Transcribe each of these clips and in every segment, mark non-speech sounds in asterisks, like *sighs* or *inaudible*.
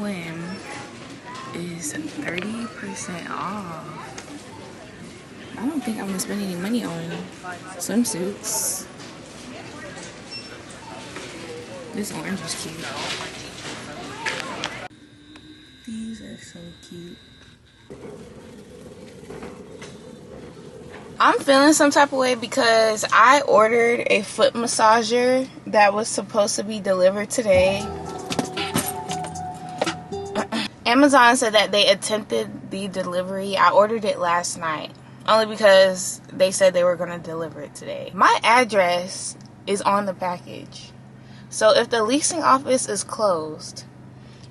Swim is 30% off. I don't think I'm gonna spend any money on swimsuits. This orange is cute. These are so cute. I'm feeling some type of way because I ordered a foot massager that was supposed to be delivered today. Amazon said that they attempted the delivery. I ordered it last night only because they said they were going to deliver it today. My address is on the package. So if the leasing office is closed,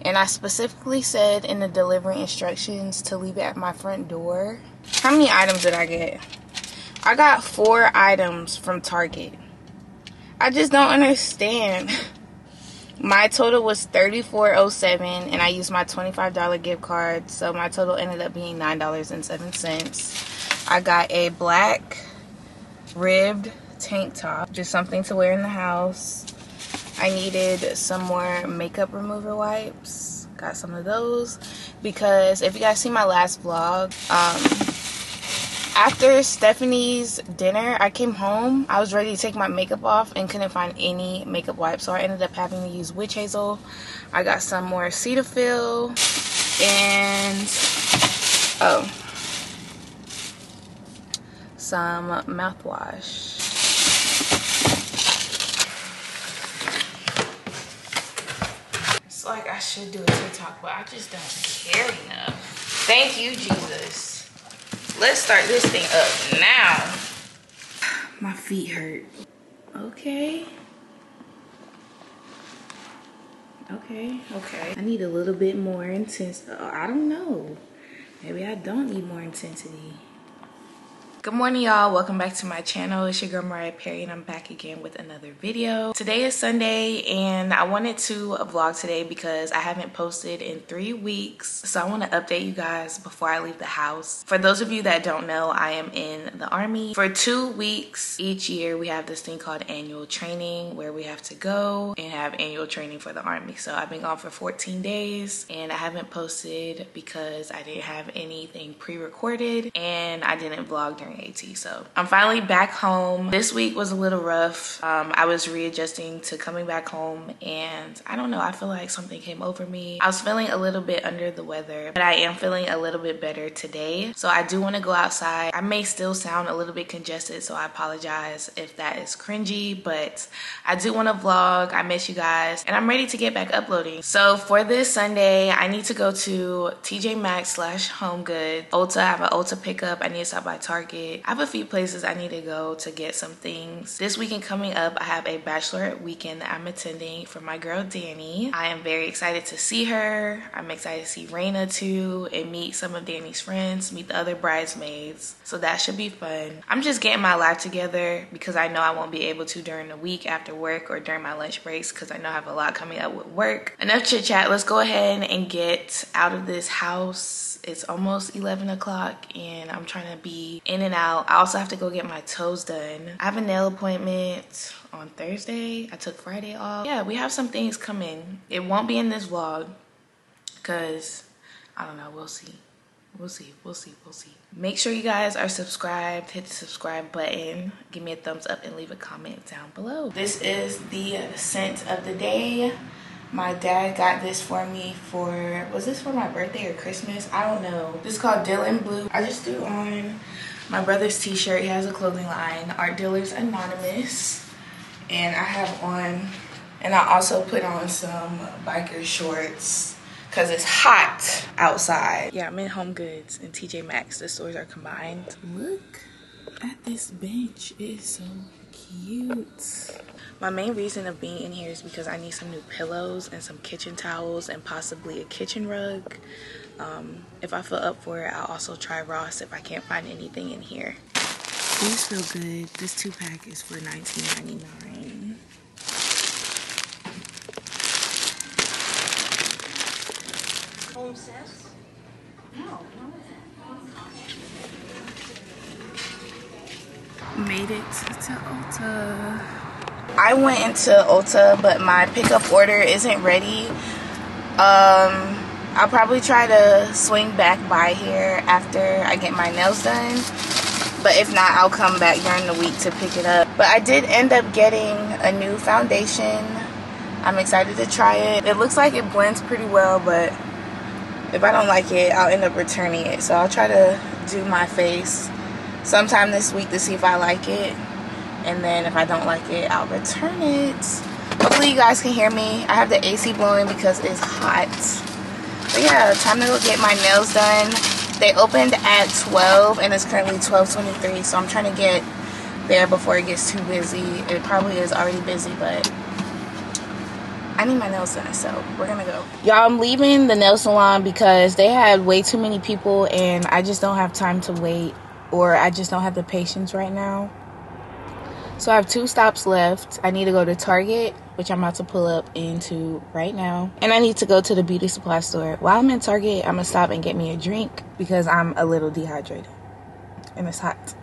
and I specifically said in the delivery instructions to leave it at my front door, how many items did I get? I got four items from Target. I just don't understand. *laughs* My total was $34.07 and I used my $25 gift card. So my total ended up being $9.07. I got a black ribbed tank top. Just something to wear in the house. I needed some more makeup remover wipes. Got some of those. Because if you guys see my last vlog, um, after Stephanie's dinner, I came home. I was ready to take my makeup off and couldn't find any makeup wipes. So I ended up having to use Witch Hazel. I got some more Cetaphil and, oh, some mouthwash. It's like I should do a TikTok, but I just don't care enough. Thank you, Jesus. Let's start this thing up now. *sighs* My feet hurt. Okay. Okay, okay. I need a little bit more intense. Oh, I don't know. Maybe I don't need more intensity. Good morning, y'all. Welcome back to my channel. It's your girl Mariah Perry, and I'm back again with another video. Today is Sunday, and I wanted to vlog today because I haven't posted in three weeks. So I want to update you guys before I leave the house. For those of you that don't know, I am in the Army. For two weeks each year, we have this thing called annual training where we have to go and have annual training for the Army. So I've been gone for 14 days, and I haven't posted because I didn't have anything pre-recorded, and I didn't vlog during AT. So I'm finally back home. This week was a little rough. Um, I was readjusting to coming back home and I don't know, I feel like something came over me. I was feeling a little bit under the weather, but I am feeling a little bit better today. So I do want to go outside. I may still sound a little bit congested, so I apologize if that is cringy, but I do want to vlog. I miss you guys and I'm ready to get back uploading. So for this Sunday, I need to go to TJ Maxx slash Home Goods. Ulta, I have an Ulta pickup. I need to stop by Target I have a few places I need to go to get some things. This weekend coming up, I have a bachelorette weekend that I'm attending for my girl Danny. I am very excited to see her. I'm excited to see Raina too and meet some of Danny's friends, meet the other bridesmaids. So that should be fun. I'm just getting my life together because I know I won't be able to during the week after work or during my lunch breaks because I know I have a lot coming up with work. Enough chit chat. Let's go ahead and get out of this house it's almost 11 o'clock and I'm trying to be in and out. I also have to go get my toes done. I have a nail appointment on Thursday. I took Friday off. Yeah, we have some things coming. It won't be in this vlog because I don't know, we'll see. We'll see, we'll see, we'll see. Make sure you guys are subscribed. Hit the subscribe button. Give me a thumbs up and leave a comment down below. This is the scent of the day my dad got this for me for was this for my birthday or christmas i don't know this is called dylan blue i just threw on my brother's t-shirt he has a clothing line art dealers anonymous and i have on and i also put on some biker shorts because it's hot outside. Yeah i'm in home goods and tj maxx the stores are combined. Look at this bench it is so cute. My main reason of being in here is because I need some new pillows and some kitchen towels and possibly a kitchen rug. Um, if I feel up for it, I'll also try Ross if I can't find anything in here. These feel good. This two pack is for $19.99. Home sis? No, Made it to Ulta. I went into Ulta, but my pickup order isn't ready. Um, I'll probably try to swing back by here after I get my nails done. But if not, I'll come back during the week to pick it up. But I did end up getting a new foundation. I'm excited to try it. It looks like it blends pretty well, but if I don't like it, I'll end up returning it. So I'll try to do my face sometime this week to see if I like it. And then if I don't like it, I'll return it. Hopefully you guys can hear me. I have the AC blowing because it's hot. But yeah, time to go get my nails done. They opened at 12 and it's currently 12.23. So I'm trying to get there before it gets too busy. It probably is already busy, but I need my nails done, so we're gonna go. Y'all, I'm leaving the nail salon because they had way too many people and I just don't have time to wait or I just don't have the patience right now. So I have two stops left. I need to go to Target, which I'm about to pull up into right now. And I need to go to the beauty supply store. While I'm in Target, I'm gonna stop and get me a drink because I'm a little dehydrated and it's hot.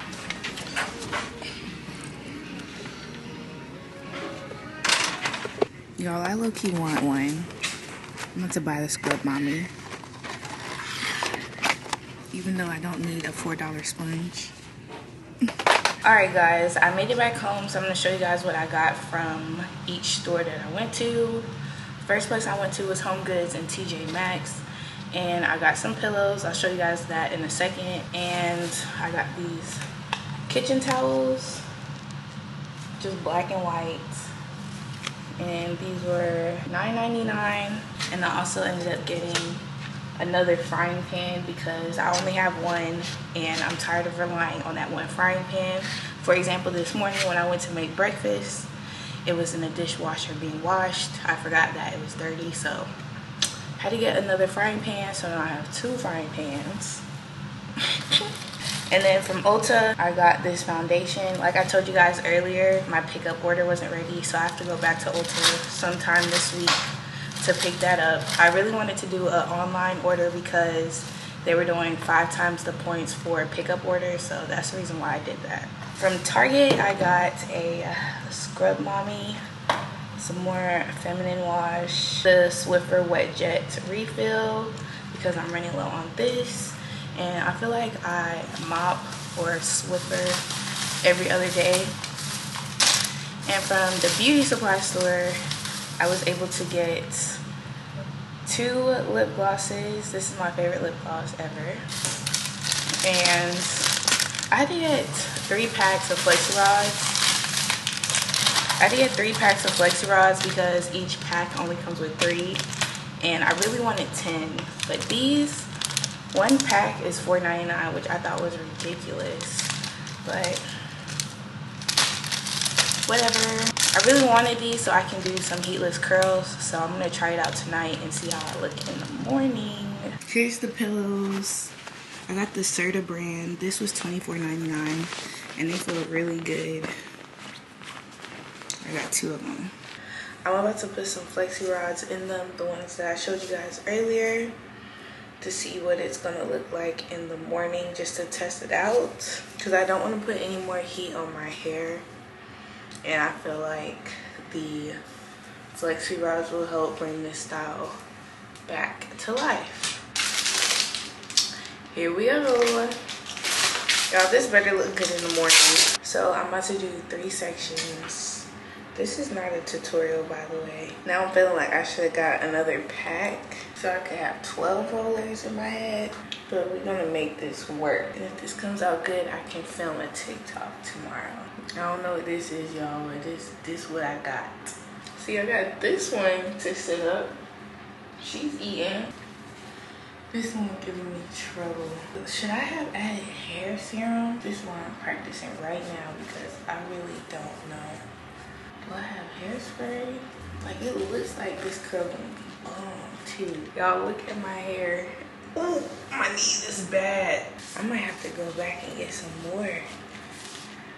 Y'all, I low-key want one. I'm about to buy the Scrub Mommy. Even though I don't need a $4 sponge. *laughs* Alright guys, I made it back home, so I'm going to show you guys what I got from each store that I went to. First place I went to was Home Goods and TJ Maxx. And I got some pillows. I'll show you guys that in a second. And I got these kitchen towels. Just black and white and these were $9.99 and I also ended up getting another frying pan because I only have one and I'm tired of relying on that one frying pan. For example, this morning when I went to make breakfast, it was in the dishwasher being washed. I forgot that it was dirty, so I had to get another frying pan, so now I have two frying pans. *laughs* And then from Ulta, I got this foundation. Like I told you guys earlier, my pickup order wasn't ready, so I have to go back to Ulta sometime this week to pick that up. I really wanted to do an online order because they were doing five times the points for a pickup order, so that's the reason why I did that. From Target, I got a uh, Scrub Mommy, some more feminine wash, the Swiffer Wet Jet refill because I'm running low on this and I feel like I mop or Swiffer every other day. And from the beauty supply store, I was able to get two lip glosses. This is my favorite lip gloss ever. And I to get three packs of Flexi Rods. I to get three packs of Flexi Rods because each pack only comes with three. And I really wanted 10. But these one pack is $4.99, which I thought was ridiculous. But whatever. I really wanted these so I can do some heatless curls. So I'm going to try it out tonight and see how I look in the morning. Here's the pillows. I got the Serta brand. This was $24.99 and they feel really good. I got two of them. I'm about to put some flexi rods in them, the ones that I showed you guys earlier to see what it's gonna look like in the morning just to test it out because I don't want to put any more heat on my hair and I feel like the flexi rods will help bring this style back to life here we go y'all this better look good in the morning so I'm about to do three sections this is not a tutorial, by the way. Now I'm feeling like I should have got another pack so I could have 12 rollers in my head. But we're gonna make this work. And if this comes out good, I can film a TikTok tomorrow. I don't know what this is, y'all, but this this what I got. See, I got this one to set up. She's eating. This one giving me trouble. Should I have added hair serum? This one I'm practicing right now because I really don't know. Do I have hairspray? Like it looks like this curl gonna be bomb too. Y'all look at my hair. Oh, my knees is bad. I might have to go back and get some more,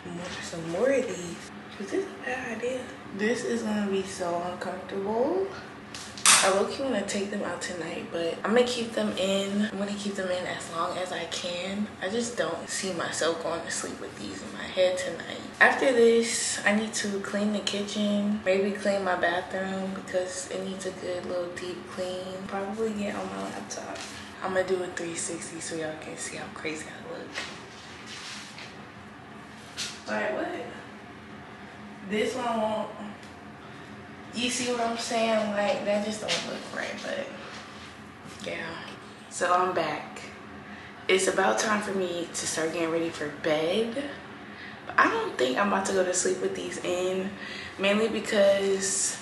more some more of these. Is this a bad idea? This is gonna be so uncomfortable. I low-key want to take them out tonight, but I'm gonna keep them in. I'm gonna keep them in as long as I can. I just don't see myself going to sleep with these in my head tonight. After this, I need to clean the kitchen, maybe clean my bathroom because it needs a good little deep clean. Probably get on my laptop. I'm gonna do a 360 so y'all can see how crazy I look. Like what? This one won't you see what I'm saying? Like that just don't look right, but yeah. So I'm back. It's about time for me to start getting ready for bed. But I don't think I'm about to go to sleep with these in, mainly because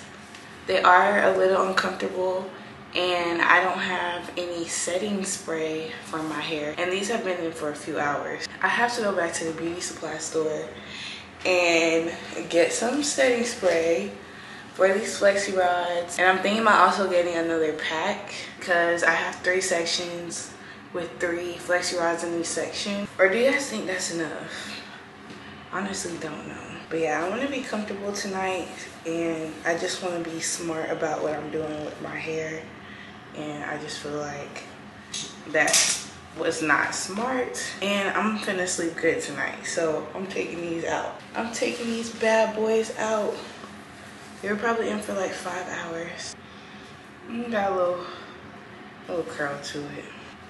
they are a little uncomfortable and I don't have any setting spray for my hair. And these have been in for a few hours. I have to go back to the beauty supply store and get some setting spray for these flexi rods. And I'm thinking about also getting another pack because I have three sections with three flexi rods in each section. Or do you guys think that's enough? Honestly, don't know. But yeah, I want to be comfortable tonight and I just want to be smart about what I'm doing with my hair. And I just feel like that was not smart and I'm finna sleep good tonight. So I'm taking these out. I'm taking these bad boys out. They were probably in for like five hours. Mm, got a little, little curl to it.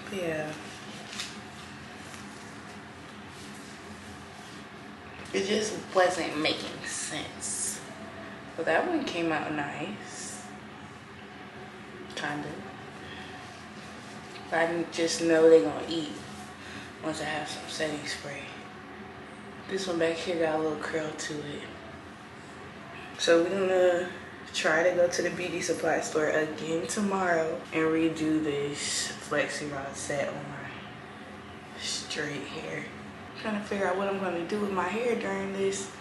But yeah. It just wasn't making sense. But that one came out nice. Kind of. I just know they're gonna eat once I have some setting spray. This one back here got a little curl to it. So we're gonna try to go to the beauty supply store again tomorrow and redo this flexi rod set on my straight hair. I'm trying to figure out what I'm gonna do with my hair during this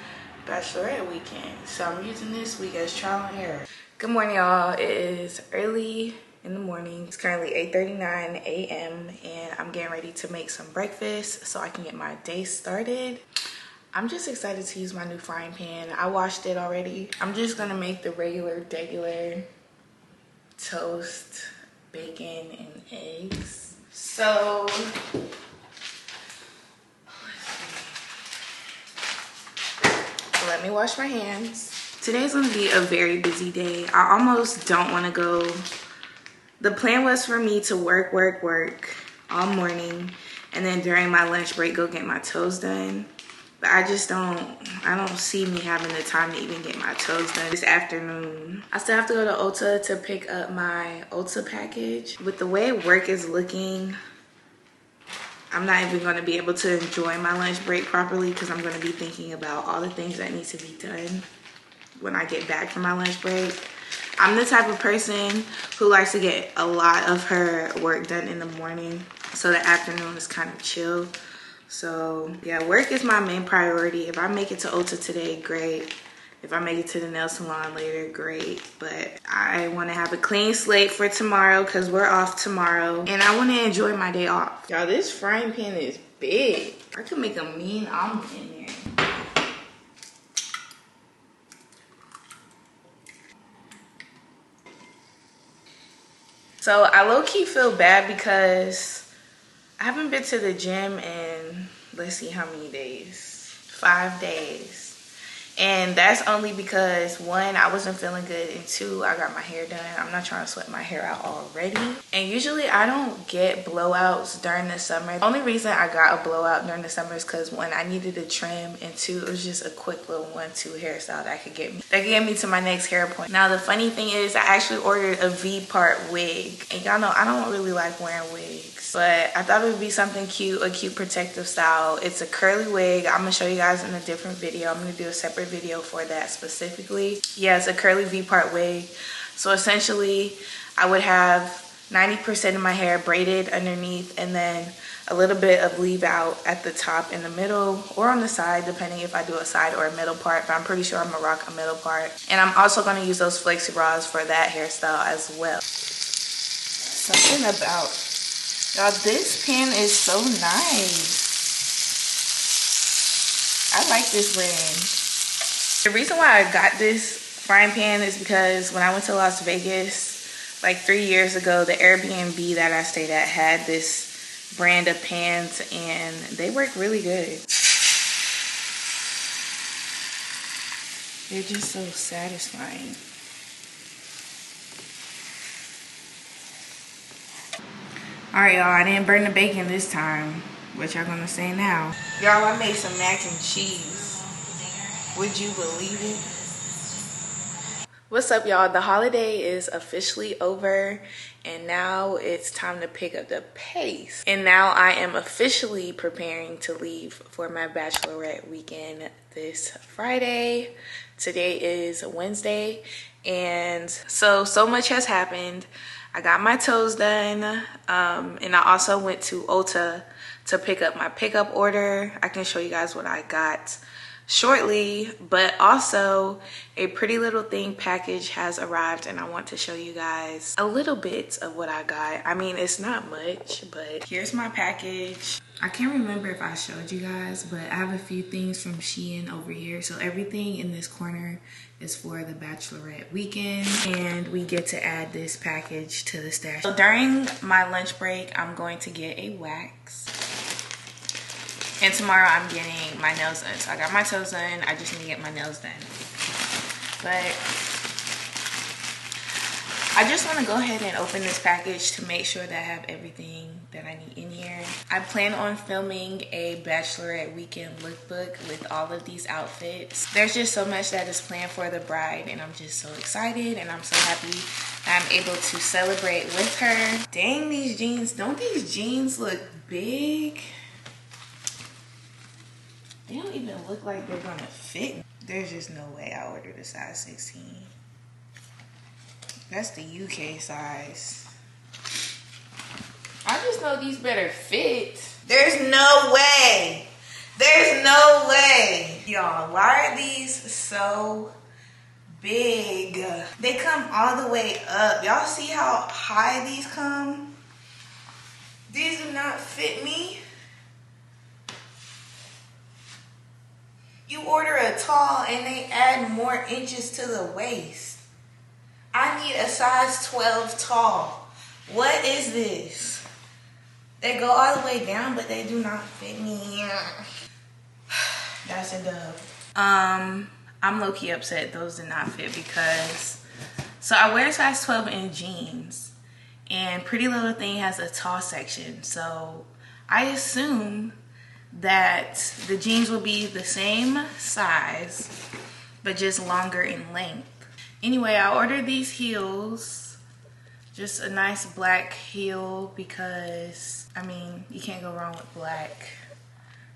bachelorette weekend. So I'm using this week as trial and error. Good morning y'all. It is early in the morning. It's currently 8.39 a.m. and I'm getting ready to make some breakfast so I can get my day started. I'm just excited to use my new frying pan. I washed it already. I'm just gonna make the regular, regular toast, bacon, and eggs. So, let me wash my hands. Today's gonna be a very busy day. I almost don't wanna go. The plan was for me to work, work, work all morning, and then during my lunch break, go get my toes done. But I just don't, I don't see me having the time to even get my toes done this afternoon. I still have to go to Ulta to pick up my Ulta package. With the way work is looking, I'm not even gonna be able to enjoy my lunch break properly because I'm gonna be thinking about all the things that need to be done when I get back from my lunch break. I'm the type of person who likes to get a lot of her work done in the morning so the afternoon is kind of chill. So yeah, work is my main priority. If I make it to Ulta today, great. If I make it to the nail salon later, great. But I want to have a clean slate for tomorrow because we're off tomorrow. And I want to enjoy my day off. Y'all, this frying pan is big. I could make a mean omelet in there. So I low-key feel bad because I haven't been to the gym in let's see how many days. Five days. And that's only because one, I wasn't feeling good, and two, I got my hair done. I'm not trying to sweat my hair out already. And usually I don't get blowouts during the summer. The only reason I got a blowout during the summer is because one, I needed a trim, and two, it was just a quick little one-two hairstyle that could get me that could get me to my next hair point. Now the funny thing is I actually ordered a V-part wig. And y'all know I don't really like wearing wigs but I thought it would be something cute, a cute protective style. It's a curly wig. I'm gonna show you guys in a different video. I'm gonna do a separate video for that specifically. Yeah, it's a curly V-part wig. So essentially, I would have 90% of my hair braided underneath and then a little bit of leave out at the top in the middle or on the side depending if I do a side or a middle part but I'm pretty sure I'm gonna rock a middle part and I'm also gonna use those flexi bras for that hairstyle as well something about Y'all, this pin is so nice. I like this brand. The reason why I got this frying pan is because when I went to Las Vegas like three years ago, the Airbnb that I stayed at had this brand of pans and they work really good. They're just so satisfying. All right, y'all, I didn't burn the bacon this time. What y'all gonna say now? Y'all, I made some mac and cheese. Would you believe it? What's up, y'all? The holiday is officially over and now it's time to pick up the pace. And now I am officially preparing to leave for my bachelorette weekend this Friday. Today is Wednesday and so, so much has happened. I got my toes done um, and I also went to Ulta to pick up my pickup order. I can show you guys what I got shortly but also a pretty little thing package has arrived and I want to show you guys a little bit of what I got. I mean it's not much but here's my package. I can't remember if I showed you guys but I have a few things from Shein over here. So everything in this corner is for the bachelorette weekend and we get to add this package to the stash. So during my lunch break I'm going to get a wax and tomorrow I'm getting my nails done. So I got my toes done. I just need to get my nails done. But I just want to go ahead and open this package to make sure that I have everything that I need in here. I plan on filming a bachelorette weekend lookbook with all of these outfits. There's just so much that is planned for the bride and I'm just so excited and I'm so happy I'm able to celebrate with her. Dang these jeans, don't these jeans look big? They don't even look like they're gonna fit. There's just no way I ordered a size 16. That's the UK size. I just know these better fit. There's no way. There's no way. Y'all, why are these so big? They come all the way up. Y'all see how high these come? These do not fit me. You order a tall and they add more inches to the waist. I need a size 12 tall. What is this? They go all the way down, but they do not fit me. *sighs* That's a dub. Um, I'm low-key upset those did not fit because, so I wear size 12 in jeans and Pretty Little Thing has a tall section. So I assume that the jeans will be the same size, but just longer in length. Anyway, I ordered these heels. Just a nice black heel because, I mean, you can't go wrong with black.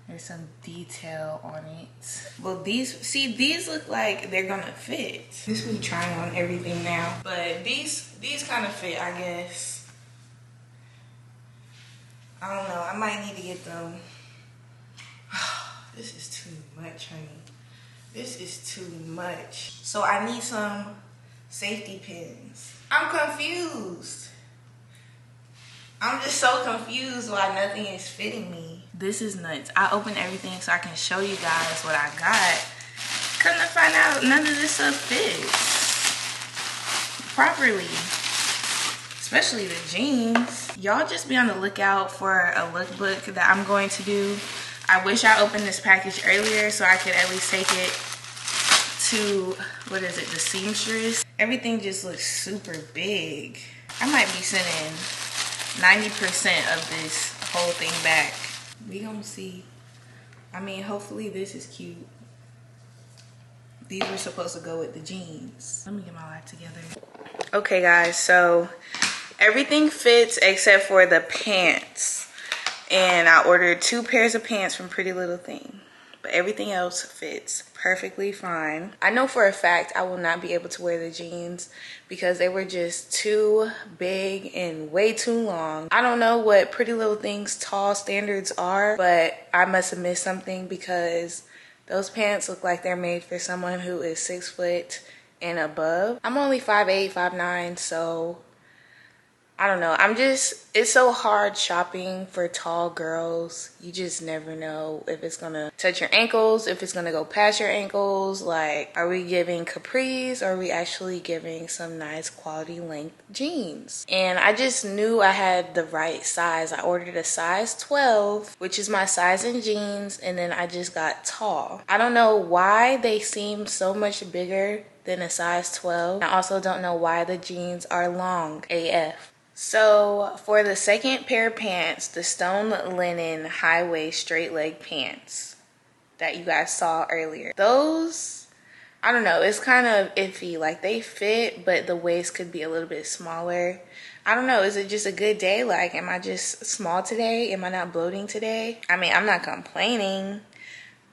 There's some detail on it. Well, these, see, these look like they're gonna fit. This me trying on everything now. But these, these kind of fit, I guess. I don't know, I might need to get them *sighs* this is too much, honey. This is too much. So I need some safety pins. I'm confused. I'm just so confused why nothing is fitting me. This is nuts. I opened everything so I can show you guys what I got. Couldn't find out none of this stuff fits properly. Especially the jeans. Y'all just be on the lookout for a lookbook that I'm going to do I wish I opened this package earlier so I could at least take it to, what is it, the seamstress. Everything just looks super big. I might be sending 90% of this whole thing back. We gonna see. I mean, hopefully this is cute. These were supposed to go with the jeans. Let me get my life together. Okay guys, so everything fits except for the pants and I ordered two pairs of pants from Pretty Little Thing. But everything else fits perfectly fine. I know for a fact I will not be able to wear the jeans because they were just too big and way too long. I don't know what Pretty Little Thing's tall standards are, but I must have missed something because those pants look like they're made for someone who is six foot and above. I'm only 5'8", 5'9", so I don't know. I'm just, it's so hard shopping for tall girls. You just never know if it's gonna touch your ankles, if it's gonna go past your ankles. Like, are we giving capris or are we actually giving some nice quality length jeans? And I just knew I had the right size. I ordered a size 12, which is my size in jeans, and then I just got tall. I don't know why they seem so much bigger than a size 12. I also don't know why the jeans are long AF. So for the second pair of pants, the stone linen high waist straight leg pants that you guys saw earlier, those, I don't know, it's kind of iffy. Like they fit, but the waist could be a little bit smaller. I don't know, is it just a good day? Like, am I just small today? Am I not bloating today? I mean, I'm not complaining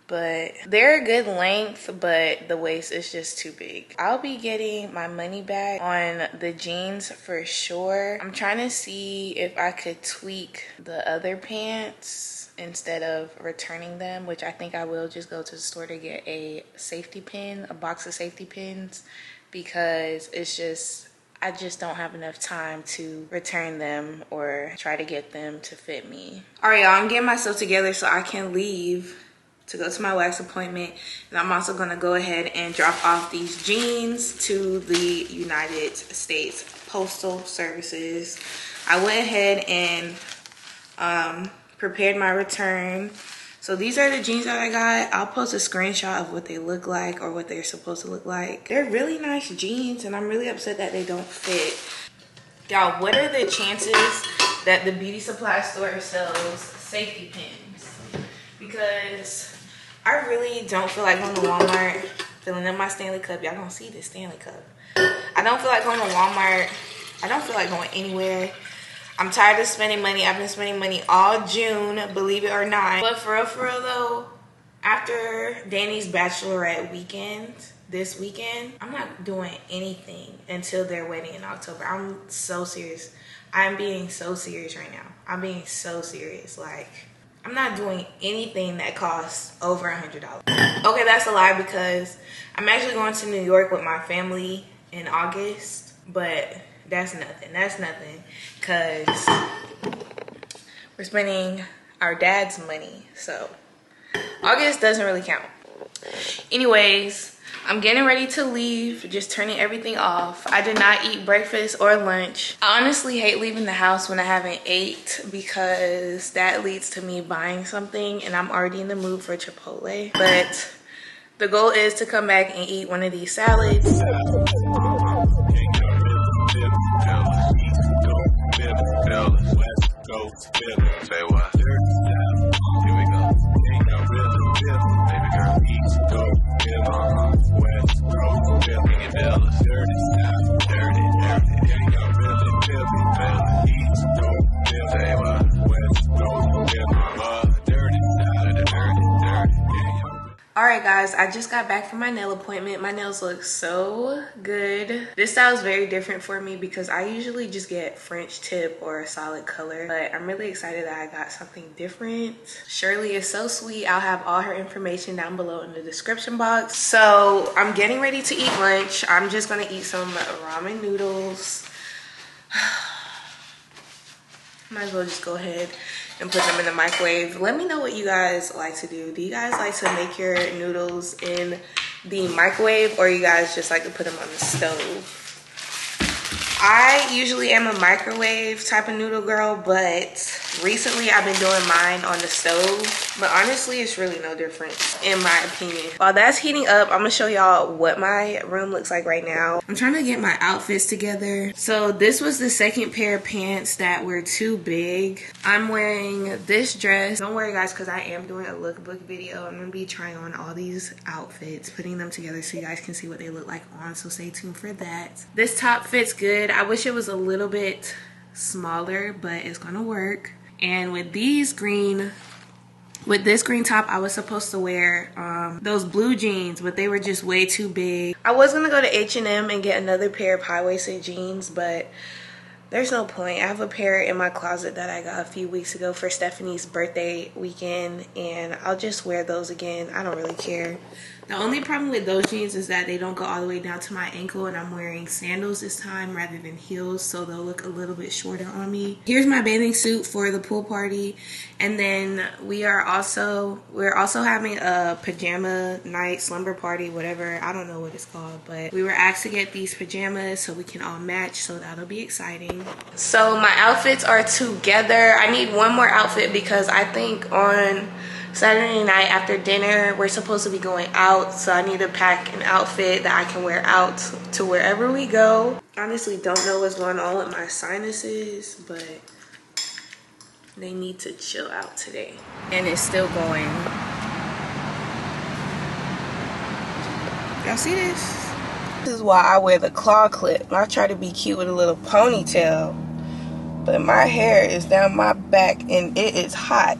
but they're a good length but the waist is just too big. I'll be getting my money back on the jeans for sure. I'm trying to see if i could tweak the other pants instead of returning them which i think i will just go to the store to get a safety pin a box of safety pins because it's just I just don't have enough time to return them or try to get them to fit me. All right, y'all, I'm getting myself together so I can leave to go to my wax appointment. And I'm also gonna go ahead and drop off these jeans to the United States Postal Services. I went ahead and um, prepared my return. So these are the jeans that I got. I'll post a screenshot of what they look like or what they're supposed to look like. They're really nice jeans and I'm really upset that they don't fit. Y'all, what are the chances that the beauty supply store sells safety pins? Because I really don't feel like going to Walmart, filling up my Stanley Cup. Y'all gonna see this Stanley Cup. I don't feel like going to Walmart. I don't feel like going anywhere. I'm tired of spending money. I've been spending money all June, believe it or not. But for real, for real though, after Danny's bachelorette weekend, this weekend, I'm not doing anything until their wedding in October. I'm so serious. I'm being so serious right now. I'm being so serious. Like, I'm not doing anything that costs over a hundred dollars. Okay, that's a lie because I'm actually going to New York with my family in August, but that's nothing. That's nothing because we're spending our dad's money. So August doesn't really count. Anyways, I'm getting ready to leave, just turning everything off. I did not eat breakfast or lunch. I honestly hate leaving the house when I haven't ate because that leads to me buying something and I'm already in the mood for Chipotle. But the goal is to come back and eat one of these salads. Guys i just got back from my nail appointment. My nails look so good. This style is very different for me because i usually just get french tip or a solid color but i'm really excited that i got something different. Sherly is so sweet. I'll have all her information down below in the description box. So i'm getting ready to eat lunch. I'm just gonna eat some ramen noodles. *sighs* Might as well just go ahead and put them in the microwave. Let me know what you guys like to do. Do you guys like to make your noodles in the microwave or you guys just like to put them on the stove? I usually am a microwave type of noodle girl, but recently I've been doing mine on the stove. But honestly, it's really no difference in my opinion. While that's heating up, I'm gonna show y'all what my room looks like right now. I'm trying to get my outfits together. So this was the second pair of pants that were too big. I'm wearing this dress. Don't worry guys, cause I am doing a lookbook video. I'm gonna be trying on all these outfits, putting them together so you guys can see what they look like on. So stay tuned for that. This top fits good good. I wish it was a little bit smaller, but it's gonna work. And with these green, with this green top, I was supposed to wear um, those blue jeans, but they were just way too big. I was gonna go to H&M and get another pair of high-waisted jeans, but there's no point. I have a pair in my closet that I got a few weeks ago for Stephanie's birthday weekend, and I'll just wear those again. I don't really care. The only problem with those jeans is that they don't go all the way down to my ankle and I'm wearing sandals this time rather than heels so they'll look a little bit shorter on me. Here's my bathing suit for the pool party and then we are also we're also having a pajama night slumber party whatever I don't know what it's called but we were asked to get these pajamas so we can all match so that'll be exciting. So my outfits are together. I need one more outfit because I think on Saturday night after dinner, we're supposed to be going out, so I need to pack an outfit that I can wear out to wherever we go. Honestly, don't know what's going on with my sinuses, but they need to chill out today. And it's still going. Y'all see this? This is why I wear the claw clip. I try to be cute with a little ponytail, but my hair is down my back and it is hot.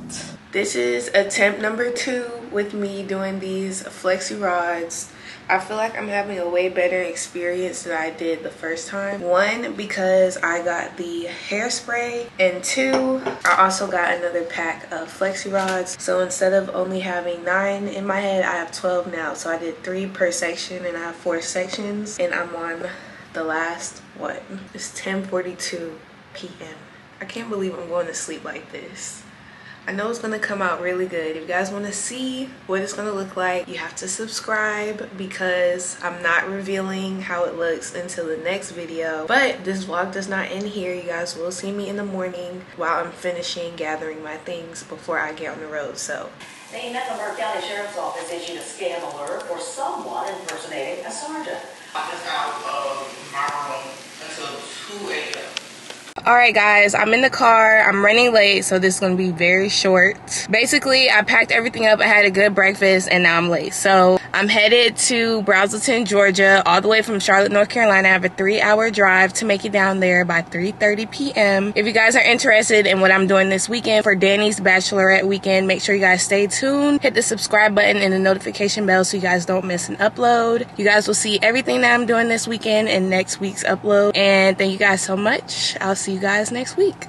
This is attempt number two with me doing these flexi rods. I feel like I'm having a way better experience than I did the first time. One, because I got the hairspray, and two, I also got another pack of flexi rods. So instead of only having nine in my head, I have 12 now. So I did three per section and I have four sections and I'm on the last, what? It's 10.42 p.m. I can't believe I'm going to sleep like this. I know it's gonna come out really good. If you guys wanna see what it's gonna look like, you have to subscribe because I'm not revealing how it looks until the next video. But this vlog does not end here. You guys will see me in the morning while I'm finishing gathering my things before I get on the road, so. The Mecklenburg County Sheriff's Office issued a scam alert for someone impersonating a sergeant. I just out of um, my room until 2 a.m. All right, guys, I'm in the car. I'm running late, so this is going to be very short. Basically, I packed everything up. I had a good breakfast, and now I'm late. So I'm headed to Braselton, Georgia, all the way from Charlotte, North Carolina. I have a three-hour drive to make it down there by 3.30 p.m. If you guys are interested in what I'm doing this weekend for Danny's Bachelorette weekend, make sure you guys stay tuned. Hit the subscribe button and the notification bell so you guys don't miss an upload. You guys will see everything that I'm doing this weekend in next week's upload. And thank you guys so much. I'll see you guys next week.